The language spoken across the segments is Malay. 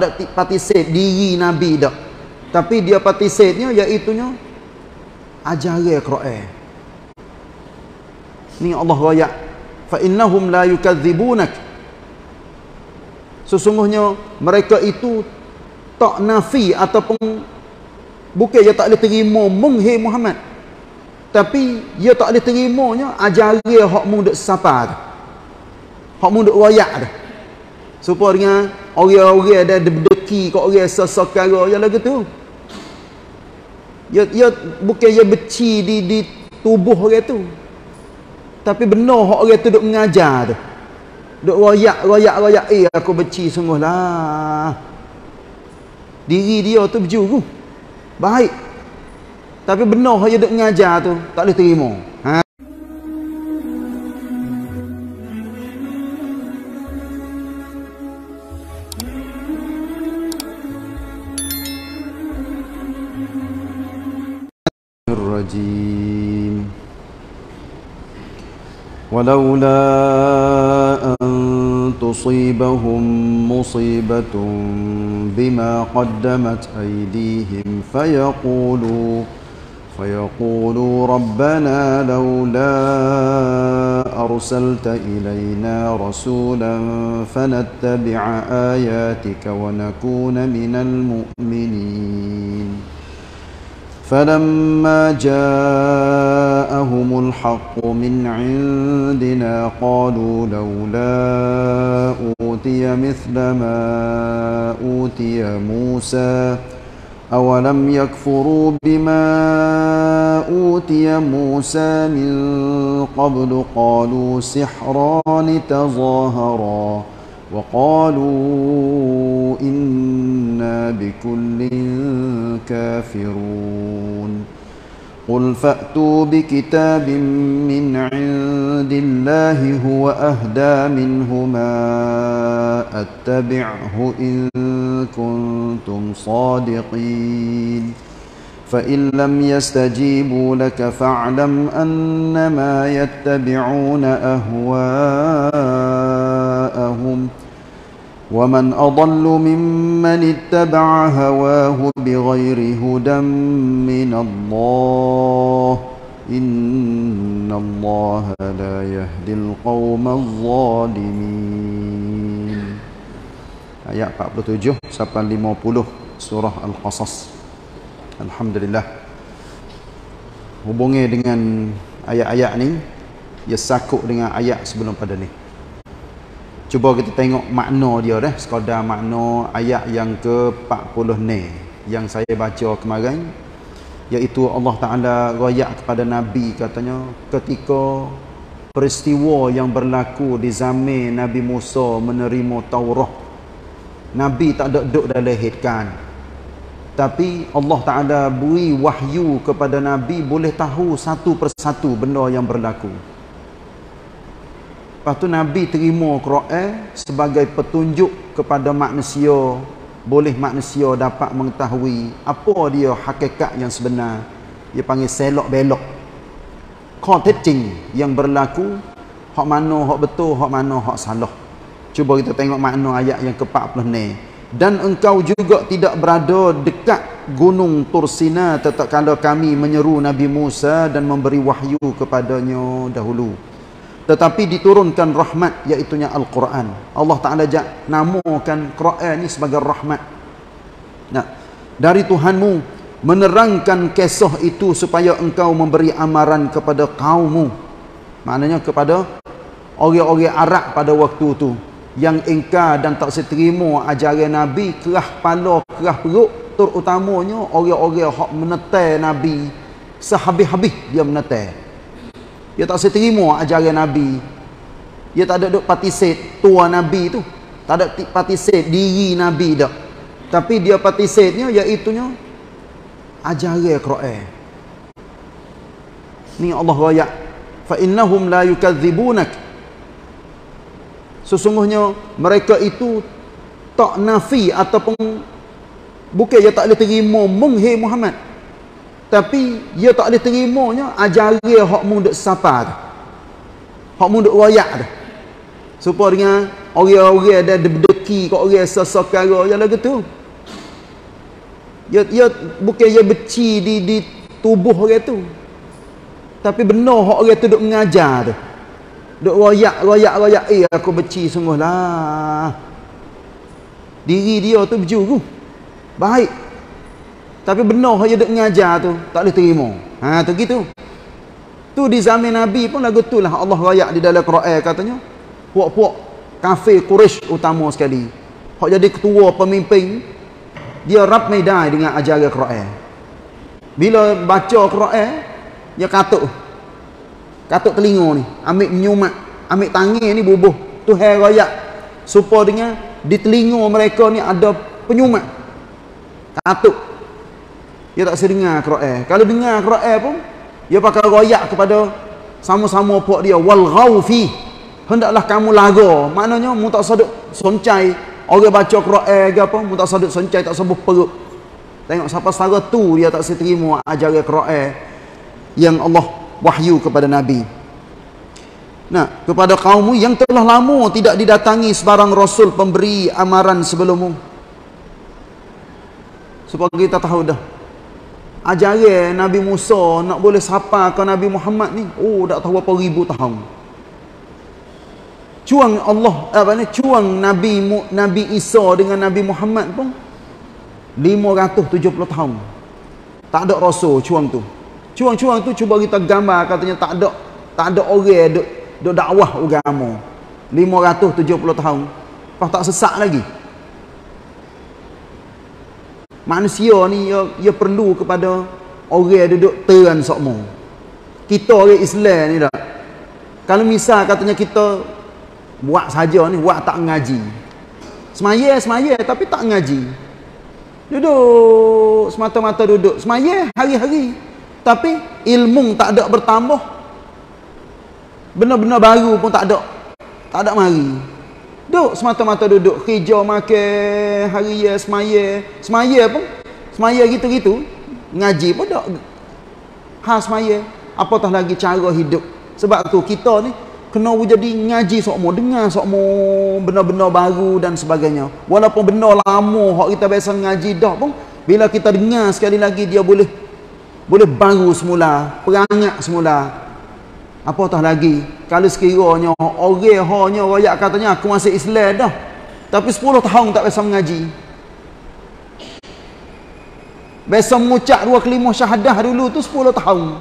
ada partisip diri Nabi dak. Tapi dia partisipnya iaitunya ajaran Quran. Ni Allah royak fa innahum la yukadzibunak. Sesungguhnya mereka itu tak nafi ataupun bukan dia tak boleh terima menghe Muhammad. Tapi dia tak boleh terimanya ajaran hak mu duk sapa tu. Hak mu duk royak tu. Supaya dengan orang-orang ada berdeki kat orang sesekara yang lagu tu. Ya, ya bukan ya beci di di tubuh orang tu. Tapi benar hak orang tu duk mengajar tu. Duk royak, royak, royak. Eh aku beci sungguhlah. Diri dia tu berjuru. Baik. Tapi benar dia duk mengajar tu. Tak boleh terima. الرجيم. ولولا أن تصيبهم مصيبة بما قدمت أيديهم فيقولوا فيقولوا ربنا لولا أرسلت إلينا رسولا فنتبع آياتك ونكون من المؤمنين. فلما جاءهم الحق من عندنا قالوا لولا أوتي مثل ما أوتي موسى أولم يكفروا بما أوتي موسى من قبل؟ قالوا سحران تظاهرا. وقالوا إنا بكل كافرون. قل فأتوا بكتاب من عند الله هو أهدى منهما أتبعه إن كنتم صادقين. فإن لم يستجيبوا لك فاعلم أنما يتبعون أهواءهم ومن أضل ممن اتبع هواه بغير هدى من الله إن الله لا يهدي القوم الظالمين Ayat 47 sampai 50 surah Al-Qasas. Alhamdulillah. Hubungi dengan ayat-ayat ni ia sakut dengan ayat sebelum pada ni. Cuba kita tengok makna dia dah, sekadar makna ayat yang ke-40 ni yang saya baca kemarin iaitu Allah Taala royak kepada nabi katanya ketika peristiwa yang berlaku di zaman Nabi Musa menerima Taurat Nabi tak ada duduk dalam hidkan tapi Allah Ta'ala beri wahyu kepada Nabi boleh tahu satu persatu benda yang berlaku. Lepas tu Nabi terima Quran sebagai petunjuk kepada manusia boleh manusia dapat mengetahui apa dia hakikat yang sebenar. Dia panggil selok belok teaching yang berlaku hak mana hak betul hak mana hak salah. Cuba kita tengok makna ayat yang ke-40 ni. Dan engkau juga tidak berada dekat gunung Tursina tetap kalau kami menyeru Nabi Musa dan memberi wahyu kepadanya dahulu. Tetapi diturunkan rahmat iaitunya Al-Quran. Allah Ta'ala jak namakan Quran ni sebagai rahmat. Nah, dari Tuhanmu menerangkan kisah itu supaya engkau memberi amaran kepada kaummu. Maknanya kepada orang-orang Arab pada waktu itu yang ingkar dan tak seterima ajaran Nabi kerah kepala, kerah perut terutamanya orang-orang yang menetai Nabi. Sehabis-habis dia menetai. Dia tak seterima ajaran Nabi. Dia tak ada duk partisip tua Nabi tu. Tak ada partisip diri Nabi dak. Tapi dia partisipnya iaitunya ajaran Quran. Ni Allah royak fa innahum la yukadzibunak sesungguhnya mereka itu tak nafi ataupun bukan dia tak boleh terima menghe Muhammad. Tapi dia tak boleh terimanya ajaran hak mu duk tu hak mu duk royak tu supaya dengan orang-orang ada dengki kat orang sesekara yang lagu tu ya, ya bukan ya beci di, di tubuh orang tu. Tapi benar hak orang tu duk mengajar tu duk royak royak royak. Eh aku beci sungguh lah diri dia tu berjuru. Baik. Tapi benar dia duk mengajar tu tak boleh terima. Ha tu gitu. Tu di zaman Nabi pun lagu tu lah. Allah royak di dalam Quran katanya puak-puak kafir Quraisy utama sekali. Hak jadi ketua pemimpin dia rap medan dengan ajaran Quran. Bila baca Quran, dia katuk. Katuk telinga ni, ambil menyumat, ambil tangan ni bubuh. Tu hai royak supaya dengan di telinga mereka ni ada penyumat. Katuk. Dia tak sedengar Quran. Kalau dengar Quran pun, dia pakai royak kepada sama-sama puak dia wal ghaufi hendaklah kamu laga maknanya mu tak saduk soncai orang baca Quran ke apa mu tak saduk soncai tak sebuh perut tengok siapa setara tu dia tak seterima ajaran Quran yang Allah wahyu kepada Nabi. Nah kepada kaummu yang telah lama tidak didatangi sebarang rasul pemberi amaran sebelummu. Supaya kita tahu dah. Ajaran Nabi Musa nak boleh sapa ke Nabi Muhammad ni? Oh tak tahu berapa ribu tahun. Cuang Allah apa ni? Cuang Nabi Nabi Isa dengan Nabi Muhammad pun 570 tahun. Tak ada rasul cuang tu cuang-cuang tu cuba kita gambar katanya tak ada tak ada orang duk duk dakwah agama. 570 tahun. Lepas tak sesak lagi. Manusia ni ia, ia perlu kepada orang duduk teran sokmo kita orang Islam ni dah. Kalau misal katanya kita buat saja ni buat tak ngaji. Semaya semaya tapi tak ngaji. Duduk semata-mata duduk. Semaya hari-hari tapi ilmu tak ada bertambah. Benar-benar baru pun tak ada. Tak ada mari. Duduk semata-mata duduk kerja makan hari ya semaya. Semaya pun semaya gitu-gitu ngaji pun tak ha semaya. Apatah lagi cara hidup? Sebab tu kita ni kena jadi ngaji sokmo dengar sokmo benar-benar baru dan sebagainya. Walaupun benar lama hak kita biasa ngaji dah pun bila kita dengar sekali lagi dia boleh boleh baru semula perangat semula. Apatah lagi? Kalau sekiranya orang hanya royak katanya aku masih Islam dah. Tapi 10 tahun tak biasa mengaji. Biasa mengucap dua kelima syahadah dulu tu 10 tahun.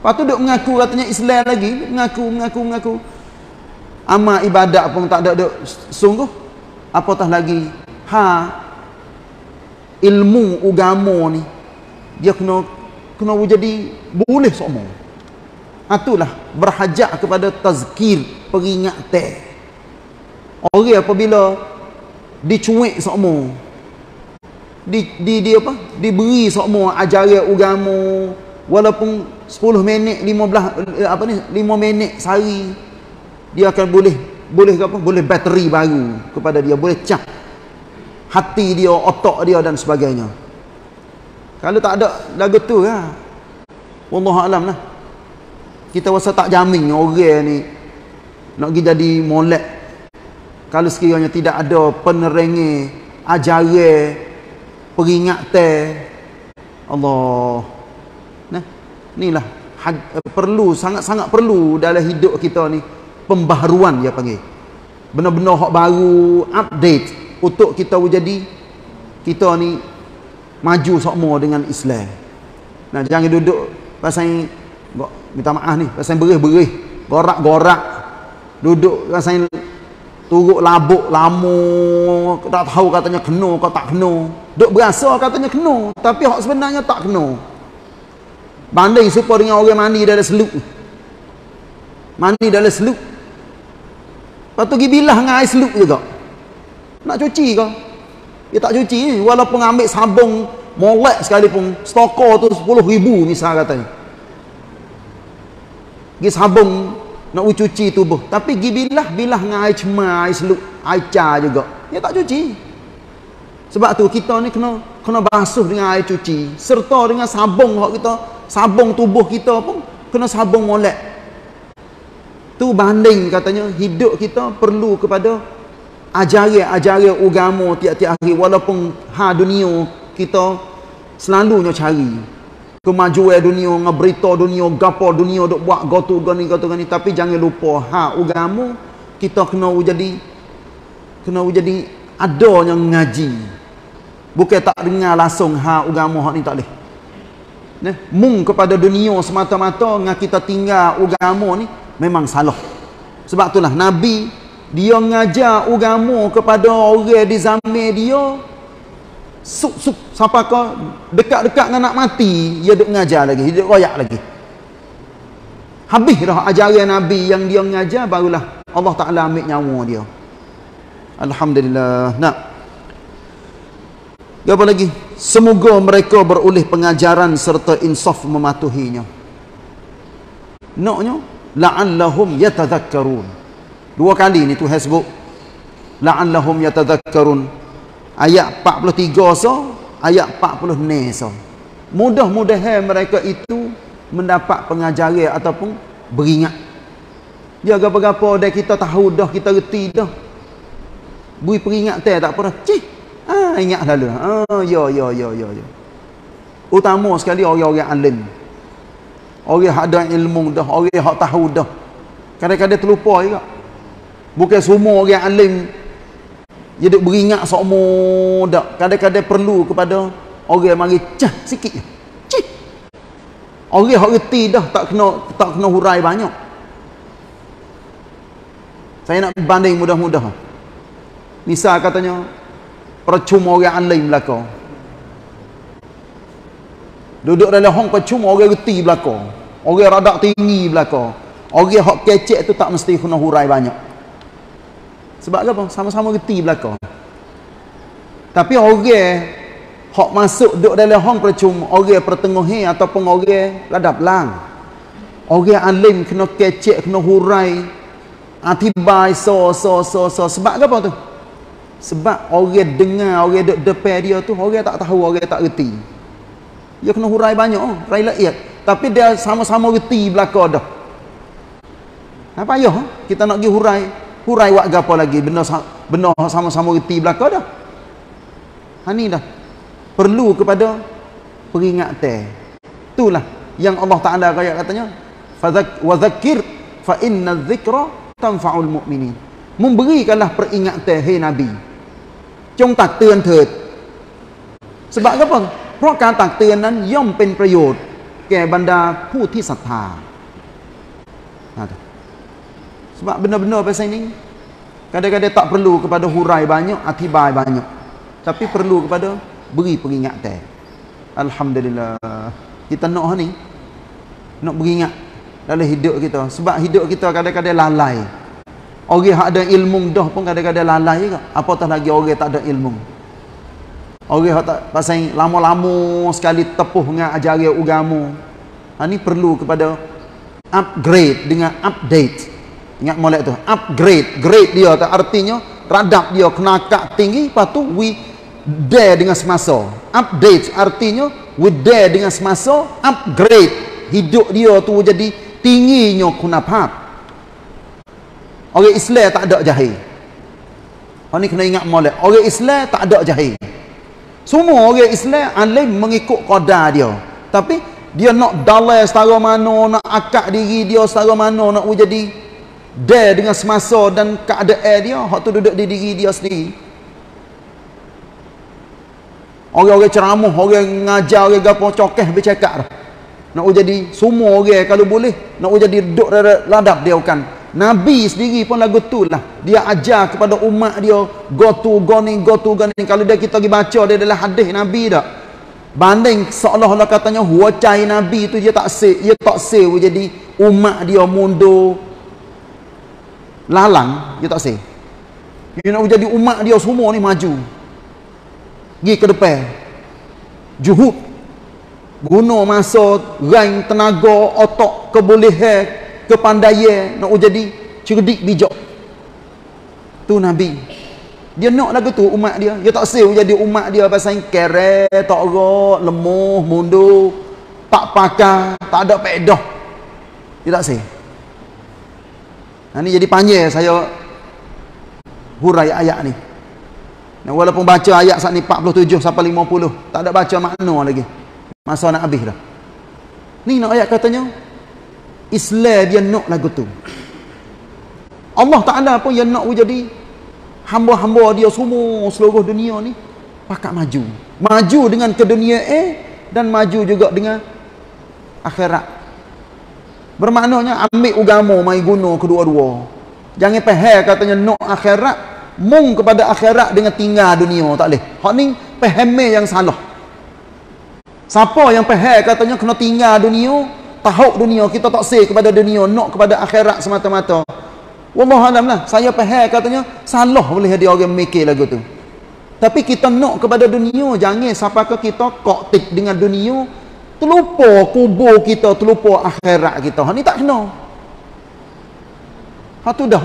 Lepas tu duk mengaku katanya Islam lagi, mengaku mengaku mengaku. Amal ibadat pun tak ada duk sungguh. Apatah lagi? Ha ilmu agama ni dia kena kena jadi boleh semua. Itulah berhajat kepada tazkir peringatan. Orang apabila dicuik semua di di di apa diberi semua ajaran agama walaupun 10 minit 15 eh, apa ni 5 minit sehari dia akan boleh boleh apa boleh bateri baru kepada dia boleh cah hati dia otak dia dan sebagainya kalau tak ada lagu tu lah. Wallahu alam lah. Kita rasa tak jamin orang ni nak pergi jadi molek. Kalau sekiranya tidak ada penerangi ajaran peringatan Allah. Inilah eh, perlu sangat-sangat perlu dalam hidup kita ni. Pembaharuan dia panggil. Benar-benar hak baru update untuk kita jadi kita ni maju semua dengan Islam nah jangan duduk pasal minta maaf ni pasal berih-berih gorak-gorak duduk pasal turut labuk lama tak tahu katanya kena kau tak kena duk berasa katanya kena tapi hak sebenarnya tak kena Banding serupa dengan orang mandi dalam seluk. Mandi dalam seluk. Lepas tu pergi bilah dengan air seluk juga. Nak cuci ke? Dia tak cuci ni. Walaupun ambil sabung molek sekalipun. Stokor tu 10 ribu misal katanya. Pergi sabung nak cuci tubuh. Tapi pergi bilah, bilah dengan air cemar, air seluk, air car juga. Dia tak cuci. Sebab tu kita ni kena kena basuh dengan air cuci. Serta dengan sabung kita sabung tubuh kita pun kena sabung molek tu banding katanya hidup kita perlu kepada ajaran-ajaran agama tiap-tiap hari walaupun ha dunia kita selalunya cari kemajuan dunia ngeberita dunia gapo dunia dok buat gotu gani gotu gani tapi jangan lupa ha agama kita kena jadi kena jadi ada yang ngaji. Bukan tak dengar langsung ha agama hak ni tak boleh. Nah, mung kepada dunia semata-mata dengan kita tinggal agama ni memang salah. Sebab itulah Nabi dia ngajar agama kepada orang di zaman dia. Suk suk sampai ke dekat-dekat nak mati dia duk ngajar lagi dia royak lagi. Habis dah ajaran nabi yang dia ngajar barulah Allah Taala ambil nyawa dia. Alhamdulillah. Nak apa lagi? Semoga mereka beroleh pengajaran serta insaf mematuhinya. Naknya la'allahum yatadhakkarun Dua kali ni Tuhan sebut la'allahum yatadhakkarun. Ayat 43 so, ayat 40 ne so. Mudah-mudahan mereka itu mendapat pengajaran ataupun beringat. Dia apa-apa dah kita tahu dah, kita reti dah. Bui peringatan tak pernah. Cih. Ah ingat lalu. Ah ya ya ya ya ya. Utama sekali orang-orang alim. Orang ada ilmu dah, orang yang tahu dah. Kadang-kadang terlupa juga. Bukan semua orang alim dia duk beringat semua dak. Kadang-kadang perlu kepada orang mari cah sikit je. Cih. Orang hak reti dah tak kena tak kena hurai banyak. Saya nak banding mudah-mudah. Misal katanya percuma orang alim belaka. Duduk dalam hong percuma orang reti belaka. Orang radak tinggi belaka. Orang hak kecek tu tak mesti kena hurai banyak. Sebab apa? Sama-sama reti belakang. Tapi orang hok masuk duduk dalam hong percuma, orang pertengahan ataupun orang ladap lang. Orang alim kena kecek, kena hurai, atibai so so so so. Sebab apa tu? Sebab orang dengar, orang duduk depan dia tu, orang tak tahu, orang tak reti. Dia kena hurai banyak, oh, hurai laiyat. Tapi dia sama-sama reti belakang dah. Apa ayah? Kita nak pergi hurai hurai wak gapo lagi benda benda sama-sama reti belaka dah ha ni dah perlu kepada peringatan itulah yang Allah Taala kaya katanya fadzak wa dzakir fa inna dzikra tanfa'ul mu'minin memberikanlah peringatan hai nabi จงตักเตือนเถิด sebab apa เพราะการตักเตือนนั้นย่อมเป็นประโยชน์แก่บรรดาผู้ที่ศรัทธา sebab benar-benar pasal ini kadang-kadang tak perlu kepada hurai banyak atibai banyak. Tapi perlu kepada beri peringatan alhamdulillah. Kita nak ni nak beringat dalam hidup kita. Sebab hidup kita kadang-kadang lalai. Orang yang ada ilmu dah pun kadang-kadang lalai juga. Apatah lagi orang tak ada ilmu? Orang yang tak pasal lama-lama sekali tepuh dengan ajaran agama. Ha, ni perlu kepada upgrade dengan update Ingat molek tu. Upgrade. Grade dia tu artinya radap dia kena kak tinggi. Lepas tu we dare dengan semasa. Update artinya we dare dengan semasa. Upgrade. Hidup dia tu jadi tingginya kunapap. Orang Islam tak ada jahil. Orang ni kena ingat molek. Orang Islam tak ada jahil. Semua orang Islam alim mengikut qadar dia. Tapi dia nak dalai setara mana, nak akak diri dia setara mana, nak jadi dia dengan semasa dan keadaan dia hak tu duduk di diri dia sendiri. Orang-orang ceramah orang ngajar orang gapo cokeh bercakap dah. Nak jadi semua orang kalau boleh nak jadi duduk ladap dia kan Nabi sendiri pun lagu tu lah. Dia ajar kepada umat dia go to go ni go to go ni. Kalau dia kita pergi baca dia adalah hadis Nabi dah. Banding seolah-olah katanya huacai Nabi tu dia tak save dia tak save jadi umat dia mundur lalang dia tak say dia nak jadi umat dia semua ni maju. Pergi ke depan. Juhud. Guna masa rank tenaga otak kebolehan kepandaian nak jadi cerdik bijak. Tu nabi. Dia nak lagu tu umat dia. Dia tak say jadi umat dia pasal kere tak rak lemah mundur. Tak pakai tak ada pedah dia tak say Ha, ni jadi panjang saya hurai ayat ni. Nah, walaupun baca ayat saat ni 47 sampai 50, tak ada baca makna lagi. Masa nak habis dah. Ni nak ayat katanya Islam dia nak lagu tu. Allah Taala pun yang nak jadi hamba-hamba dia semua seluruh dunia ni pakat maju. Maju dengan ke dunia eh dan maju juga dengan akhirat. Bermaknanya ambil agama mai guna kedua-dua. Jangan faham katanya nak akhirat mung kepada akhirat dengan tinggal dunia tak boleh. Hak ni faham yang salah. Siapa yang faham katanya kena tinggal dunia, tahu dunia kita tak sih kepada dunia, nak kepada akhirat semata-mata. Wallahu alam lah. Saya faham katanya salah boleh dia orang mikir lagu tu. Tapi kita nak kepada dunia, jangan ke kita koktik dengan dunia, terlupa kubur kita, terlupa akhirat kita. Ha ni tak kena. Ha tu dah.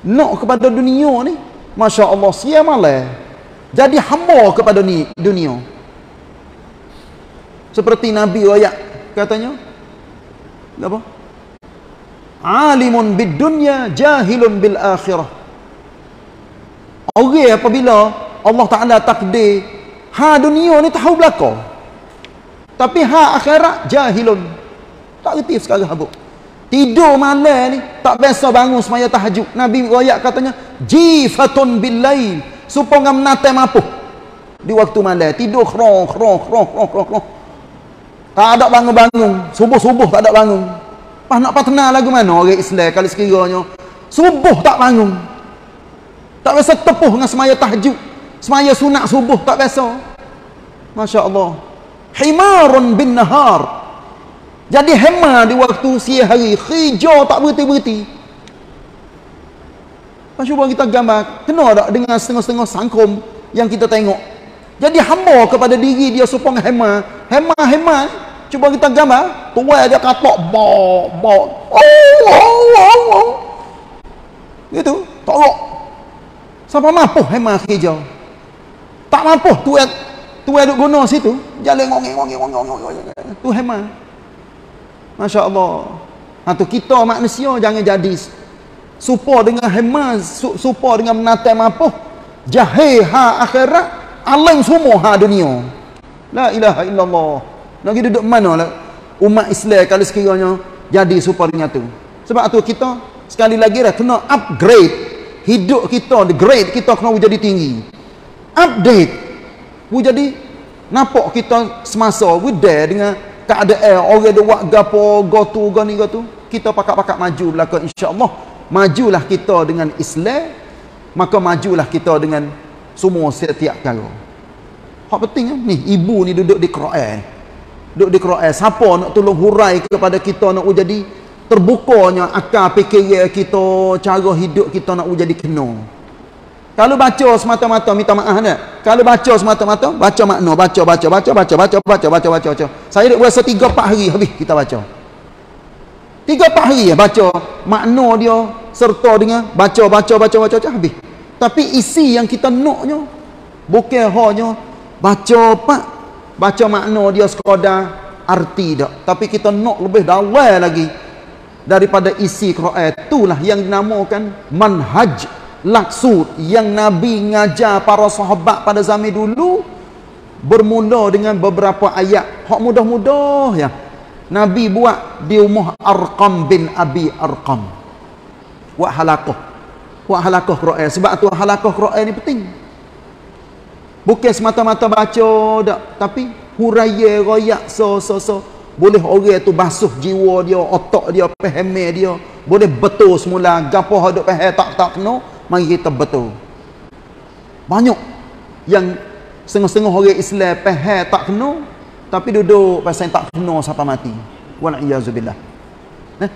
Nak kepada dunia ni, Masya Allah, siya malah. Jadi hamba kepada ni, dunia. Seperti Nabi ayat katanya. Apa? Alimun bid dunya, jahilun bil akhirah. Orang apabila Allah Ta'ala takdir Ha dunia ni tahu belakang Tapi ha akhirat jahilun. Tak reti sekarang habuk. Tidur malam ni Tak biasa bangun semaya tahajud. Nabi rakyat katanya Jifatun billail. Supaya menatai mampu Di waktu malam Tidur kerong kerong kerong kerong kerong kerong Tak ada bangun-bangun. Subuh-subuh tak ada bangun. Pas nak patna lagu mana? Orang Islam Kali sekiranya. Subuh tak bangun. Tak biasa tepuh dengan semaya tahajud. Semaya sunat subuh tak biasa. Masya Allah. Himarun bin nahar. Jadi hema di waktu siang hari. Hijau tak berhenti-berhenti. Cuba kita gambar. Kena tak dengan setengah-setengah sangkum yang kita tengok. Jadi hamba kepada diri dia supaya hema. Hema-hema. Cuba kita gambar. Tuai dia katok. Bok, bok. Oh, oh, oh, oh. Gitu. Tolok. Siapa mampu hemah kerja? Tak mampu tu tu duk guna situ, jalan ngongeng ngongeng ngongeng ngongeng. Tu hemah. Masya-Allah. Ha tu kita manusia jangan jadi supa dengan hemah, supa dengan menatai mampu. Jahil ha akhirat, alam semua ha dunia. La ilaha illallah. Nak pergi duduk mana lah umat Islam kalau sekiranya jadi supa dengan tu. Sebab tu kita sekali lagi dah kena upgrade hidup kita the grade kita kena jadi tinggi update we jadi nampak kita semasa we there dengan keadaan orang dia buat gapo go tu go ni go tu kita pakak-pakak maju belaka insyaallah. Majulah kita dengan Islam maka majulah kita dengan semua setiap perkara. Hak penting kan ni ibu ni duduk di Quran. Duduk di Quran. Siapa nak tolong hurai kepada kita nak jadi terbukanya akal fikir kita, cara hidup kita nak jadi kena. Kalau baca semata-mata minta maaf dah. Kalau baca semata-mata baca makna, baca baca baca baca baca baca baca baca baca. Saya duk rasa 3 4 hari habis kita baca. 3 4 hari ya baca makna dia serta dengan baca baca baca baca, baca habis. Tapi isi yang kita naknya bukan hanya baca pak baca makna dia sekadar arti dak. Tapi kita nak lebih dalam lagi daripada isi Quran itulah yang dinamakan manhaj laksud yang Nabi ngajar para sahabat pada zaman dulu bermula dengan beberapa ayat. Hak mudah-mudah ya. Nabi buat di rumah Arqam bin Abi Arqam. Buat halaqah. Buat halaqah Quran. Sebab tu halaqah Quran ni penting. Bukan semata-mata baca tak tapi huraya royak so so so boleh orang tu basuh jiwa dia otak dia faham dia. Boleh betul semula. Gapo hak faham tak tak kena mari kita betul banyak yang setengah-setengah orang Islam faham tak kena tapi duduk pasal tak kena sampai mati wal iazubillah eh?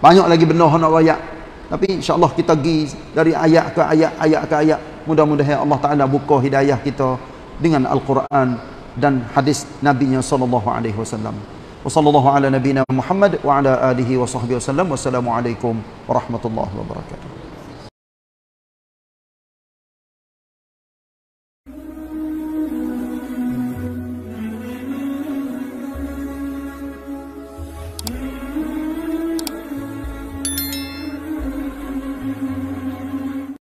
banyak lagi benda nak royak tapi insyaallah kita pergi dari ayat ke ayat ayat ke ayat mudah-mudahan Allah Taala buka hidayah kita dengan al-Quran dan hadis Nabi sallallahu alaihi wasallam. وصلى الله على نبينا محمد وعلى آله وصحبه وسلم والسلام عليكم ورحمة الله وبركاته